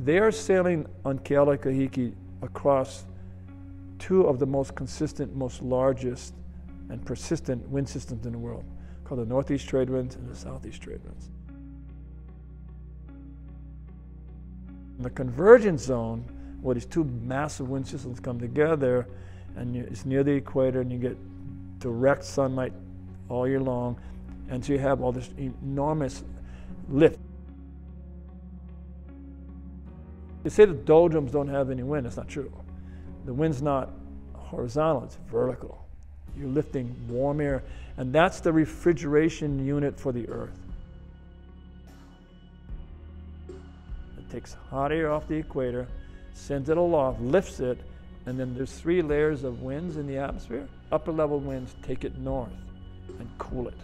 They are sailing on Kealaikahiki across two of the most consistent, most largest, and persistent wind systems in the world, called the Northeast Trade Winds and the Southeast Trade Winds. In the convergence zone, where these two massive wind systems come together, and it's near the equator, and you get direct sunlight all year long, and so you have all this enormous lift. They say the doldrums don't have any wind. That's not true. The wind's not horizontal, it's vertical. You're lifting warm air, and that's the refrigeration unit for the Earth. It takes hot air off the equator, sends it aloft, lifts it, and then there's three layers of winds in the atmosphere. Upper level winds take it north and cool it.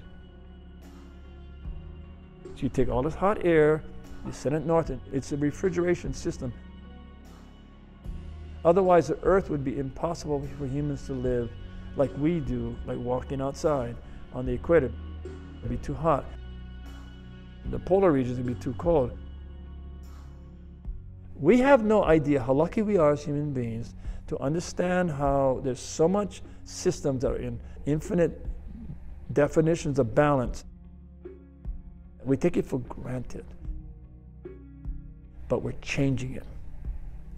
So you take all this hot air, you send it north, and it's a refrigeration system. Otherwise, the earth would be impossible for humans to live like we do, like walking outside on the equator. It'd be too hot. The polar regions would be too cold. We have no idea how lucky we are as human beings to understand how there's so much systems that are in infinite definitions of balance. We take it for granted, but we're changing it.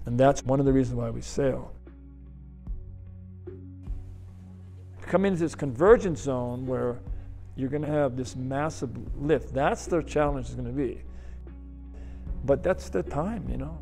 And that's one of the reasons why we sail. Come into this convergence zone where you're going to have this massive lift. That's the challenge is going to be. But that's the time, you know.